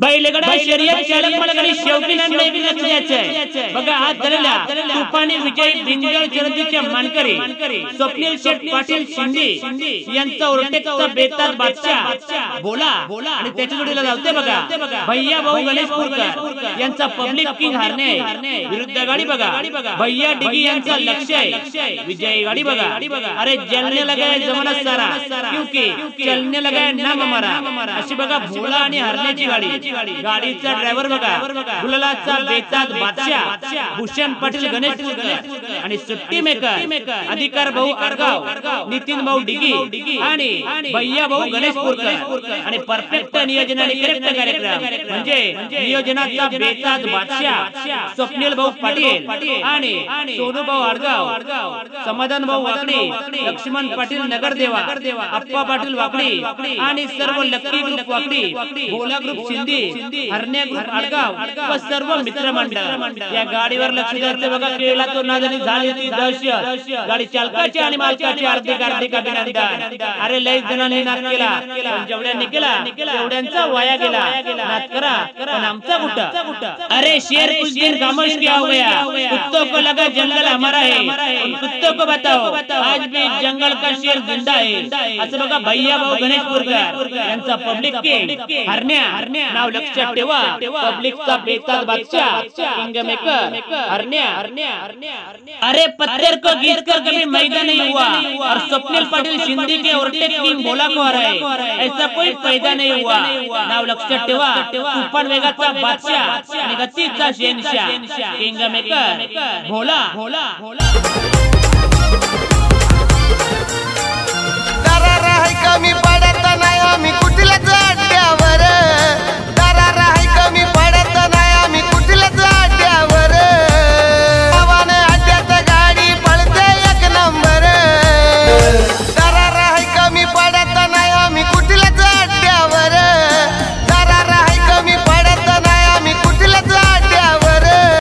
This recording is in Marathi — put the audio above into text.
बैलगडा शर्यत चालक मालकांनी शेवटी नांदला एक लक्ष द्यायचंय. बघा आज झालेल्या तुफानी विजय बिंजळ चरतीच्या मानकरी स्वप्नील शेठ पाटील शिंदे यांचा ओरटेकचा बेताज बादशाह बोला आणि त्याच्या जोडीला लावते बघा. भैया भाऊ गणेश पुरकर यांचा पब्लिक किंग हारणे. विरुद्ध गाडी बघा. भैया डिगी यांचा लक्ष आहे. विजय गाडी बघा. अरे जलने लगाय जमाना सारा क्योंकि चलने लगाय नाम हमारा अशी बघा भोला आणि हरण्याची गाडी गाडी? गाडीचा ड्रायव्हर बघा. गुलालाचा बेताज बादशाह भूषण पाटील गणेश आणि सुट्टी मेकर अधिकार भाऊ आडगाव नितीन भाऊ डिगी आणि भैया भाऊ गणेश पुरकर आणि परफेक्ट नियोजन आणि करेक्ट कार्यक्रम. म्हणजे नियोजनाचा बेताज बादशाह स्वप्नील भाऊ पाटील आणि सोनू भाऊ आडगाव समाधान भाऊ वाकडी लक्ष्मण पाटील नगरदेवा अप्पा पाटील वाकडी आणि सर्व lucky group Wakadi Bhola group Shinde Haranya group Adgaon व सर्व मित्र मंडळ या गाडीवर लक्ष द्यायचं बघा केला तो नादानी झाली ती दहशत. गाडी चालकाचे आणि मालकाचे हार्दिक हार्दिक अभिनंदन. अरे लय जणांनी नाद केला. पण जेवढ्यांनी केला तेवढ्यांचा वाया गेला. नाद करा. पण आमचा कुठं? अरे शेर कुछ दिन खामोश क्या हो। गया कुत्तों को लगा जंगल हमारा है। कुत्तों को बताओ। आज भी जंगल का शेर जिंदा है। असं बघा भैया भाऊ गणेश पुरकर। यांचा पब्लिक किंग हरण्या नाव लक्षात ठेवा. पब्लिकचा बेताज बादशाह किंग मेकर हरण्या. अरे पत्थर को घिस कर कभी मैदान नहीं हुआ. और स्वप्निल पाटिल शिंदे के ओरटेक किंग बोला को है. ऐसा कोई पैदा नहीं हुआ. नाव लक्षात ठेवा. तुफान वेगाचा बादशाह आणि गतीचा शेनशाह. King maker Bhola Bhola. भोला.